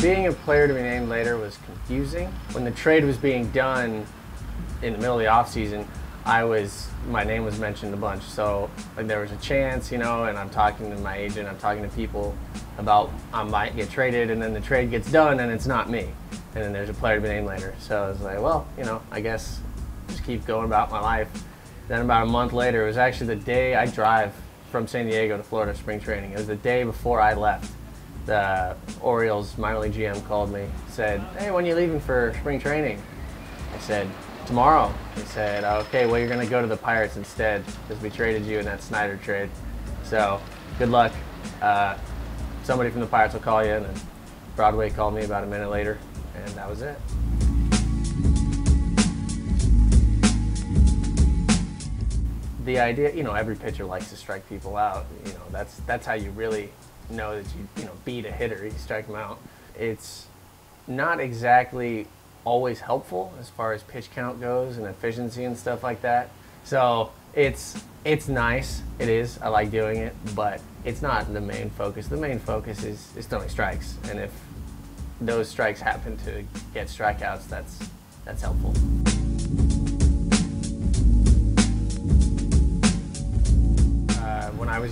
being a player to be named later was confusing. When the trade was being done in the middle of the offseason, I was my name was mentioned a bunch. So like there was a chance, you know, and I'm talking to my agent, I'm talking to people about I might get traded, and then the trade gets done and it's not me, and then there's a player to be named later. So I was like, well, you know, I guess just keep going about my life. Then about a month later, it was actually the day I drive from San Diego to Florida spring training. It was the day before I left. The Orioles minor league GM called me, said, "Hey, when are you leaving for spring training?" I said, "Tomorrow." He said, "Okay, well you're going to go to the Pirates instead because we traded you in that Snider trade. So good luck. Uh, somebody from the Pirates will call you." And then Broadway called me about a minute later, and that was it. the idea, you know, every pitcher likes to strike people out. You know, that's that's how you really know that you you know beat a hitter. You strike them out. It's not exactly always helpful as far as pitch count goes and efficiency and stuff like that. So it's it's nice. It is. I like doing it, but it's not the main focus. The main focus is is throwing strikes, and if those strikes happen to get strikeouts, that's that's helpful.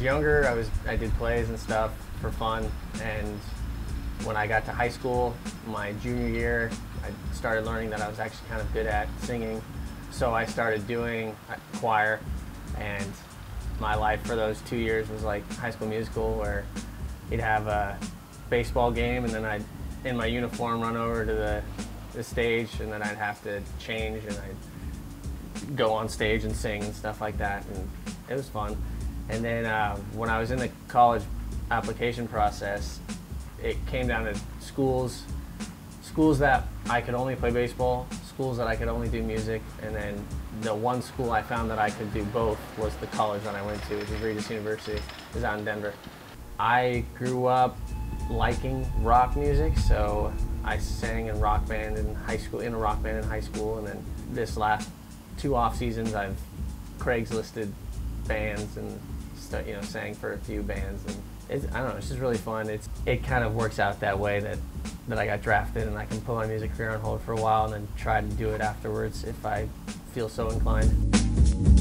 Younger, I was I did plays and stuff for fun, and when I got to high school, my junior year, I started learning that I was actually kind of good at singing. So I started doing uh, choir, and my life for those two years was like High School Musical, where you'd have a baseball game, and then I'd in my uniform run over to the, the stage, and then I'd have to change, and I'd go on stage and sing and stuff like that, and it was fun. And then uh, when I was in the college application process, it came down to schools, schools that I could only play baseball, schools that I could only do music, and then the one school I found that I could do both was the college that I went to, which is Regis University, is out in Denver. I grew up liking rock music, so I sang in rock band in high school, in a rock band in high school, and then this last two off seasons I've Craigslisted bands and you know, sang for a few bands, and it's, I don't know, it's just really fun. It's it kind of works out that way that that I got drafted and I can put my music career on hold for a while and then try to do it afterwards if I feel so inclined.